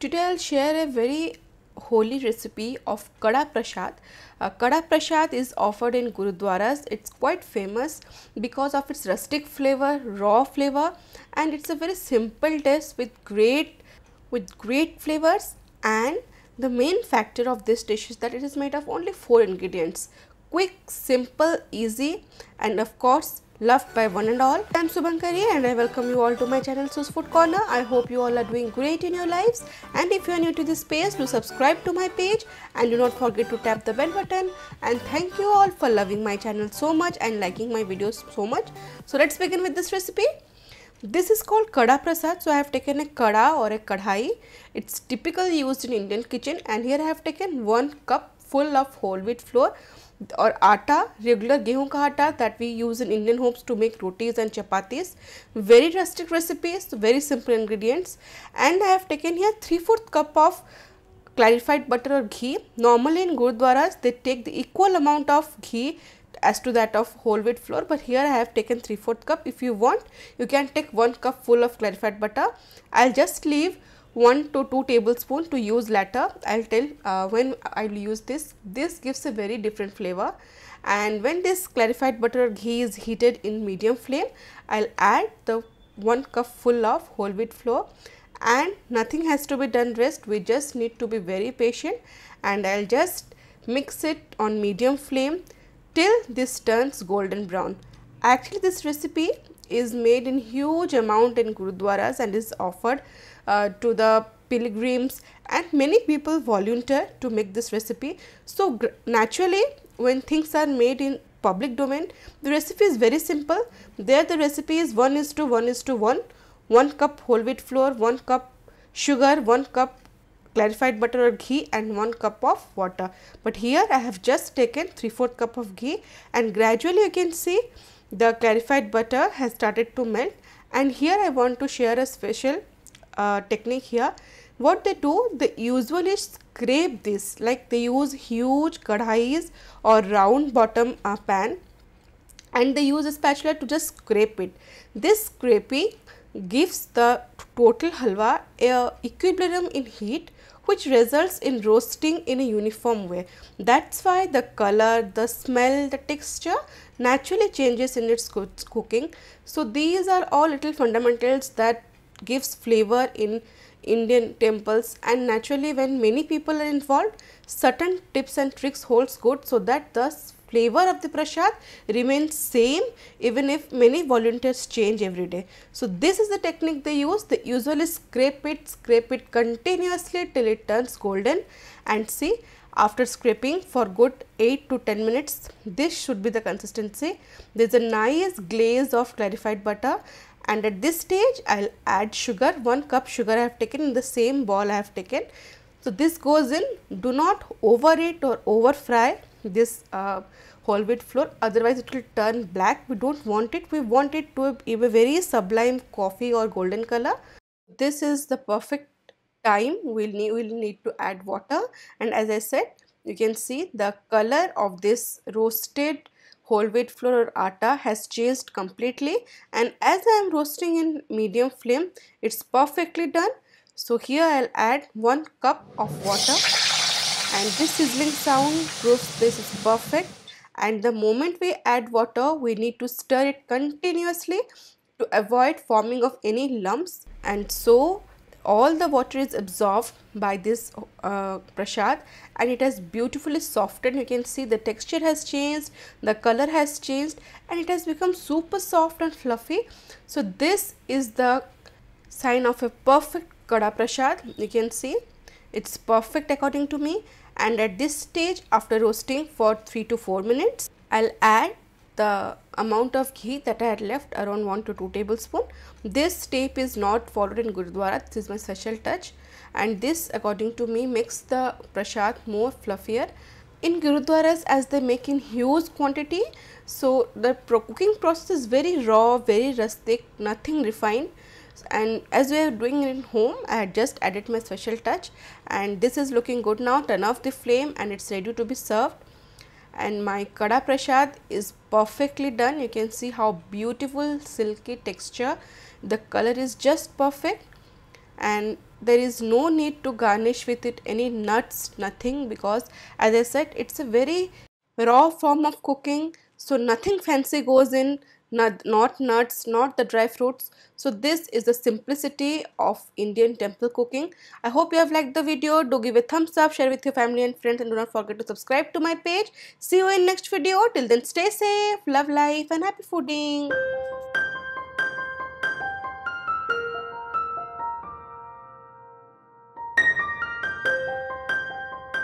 Today I'll share a very holy recipe of Kada Prasad. Uh, Kada Prasad is offered in Gurudwaras. It's quite famous because of its rustic flavor, raw flavor and it's a very simple dish with great with great flavors and the main factor of this dish is that it is made of only 4 ingredients. Quick, simple, easy and of course loved by one and all. I am Subhankari and I welcome you all to my channel Su's Food Corner. I hope you all are doing great in your lives and if you are new to this page do subscribe to my page and do not forget to tap the bell button and thank you all for loving my channel so much and liking my videos so much. So let's begin with this recipe. This is called Kada Prasad. So I have taken a kada or a kadhai. It's typically used in Indian kitchen and here I have taken 1 cup full of whole wheat flour or atta regular gehu ka atta that we use in Indian homes to make rotis and chapatis. Very rustic recipes very simple ingredients. And I have taken here 3 4th cup of clarified butter or ghee. Normally in gurdwaras they take the equal amount of ghee as to that of whole wheat flour. But here I have taken 3 4th cup. If you want you can take 1 cup full of clarified butter. I'll just leave 1 to 2 tablespoon to use later I will tell uh, when I will use this. This gives a very different flavor. And when this clarified butter ghee is heated in medium flame I will add the 1 cup full of whole wheat flour. And nothing has to be done rest. We just need to be very patient. And I will just mix it on medium flame till this turns golden brown. Actually this recipe is made in huge amount in Gurudwaras and is offered uh, to the pilgrims and many people volunteer to make this recipe. So, naturally when things are made in public domain the recipe is very simple. There the recipe is 1 is to 1 is to 1 1 cup whole wheat flour 1 cup sugar 1 cup clarified butter or ghee and 1 cup of water. But here I have just taken 3 4 cup of ghee and gradually you can see the clarified butter has started to melt. And here I want to share a special uh, technique here what they do they usually scrape this like they use huge kadhais or round bottom uh, pan and they use a spatula to just scrape it this scraping gives the total halwa a equilibrium in heat which results in roasting in a uniform way. That's why the color, the smell, the texture naturally changes in its cooking. So, these are all little fundamentals that gives flavor in Indian temples. And naturally when many people are involved certain tips and tricks holds good so that the flavor of the prasad remains same even if many volunteers change every day. So, this is the technique they use. They usually scrape it scrape it continuously till it turns golden. And see after scraping for good 8 to 10 minutes this should be the consistency. There is a nice glaze of clarified butter and at this stage I will add sugar 1 cup sugar I have taken in the same ball I have taken. So, this goes in do not over it or over fry this uh, whole wheat flour otherwise it will turn black we do not want it we want it to be a very sublime coffee or golden color. This is the perfect time we will need, we'll need to add water. And as I said you can see the color of this roasted whole wheat flour or atta has changed completely. And as I am roasting in medium flame it's perfectly done. So here I'll add 1 cup of water. And this sizzling sound proves this is perfect. And the moment we add water we need to stir it continuously to avoid forming of any lumps. And so all the water is absorbed by this uh, prasad and it has beautifully softened. You can see the texture has changed the color has changed and it has become super soft and fluffy. So this is the sign of a perfect kada prasad you can see. It's perfect according to me. And at this stage after roasting for 3 to 4 minutes I'll add the amount of ghee that I had left around 1 to 2 tablespoon. This step is not followed in Gurudwara, this is my special touch. And this according to me makes the prasad more fluffier. In Gurudwaras as they make in huge quantity, so the cooking process is very raw, very rustic, nothing refined. And as we are doing it in home I had just added my special touch. And this is looking good. Now turn off the flame and it's ready to be served and my kada prasad is perfectly done. You can see how beautiful silky texture. The color is just perfect. And there is no need to garnish with it any nuts nothing because as I said it's a very raw form of cooking. So nothing fancy goes in not, not nuts not the dry fruits. So this is the simplicity of indian temple cooking. I hope you have liked the video. Do give a thumbs up share with your family and friends and do not forget to subscribe to my page. See you in next video. Till then stay safe love life and happy fooding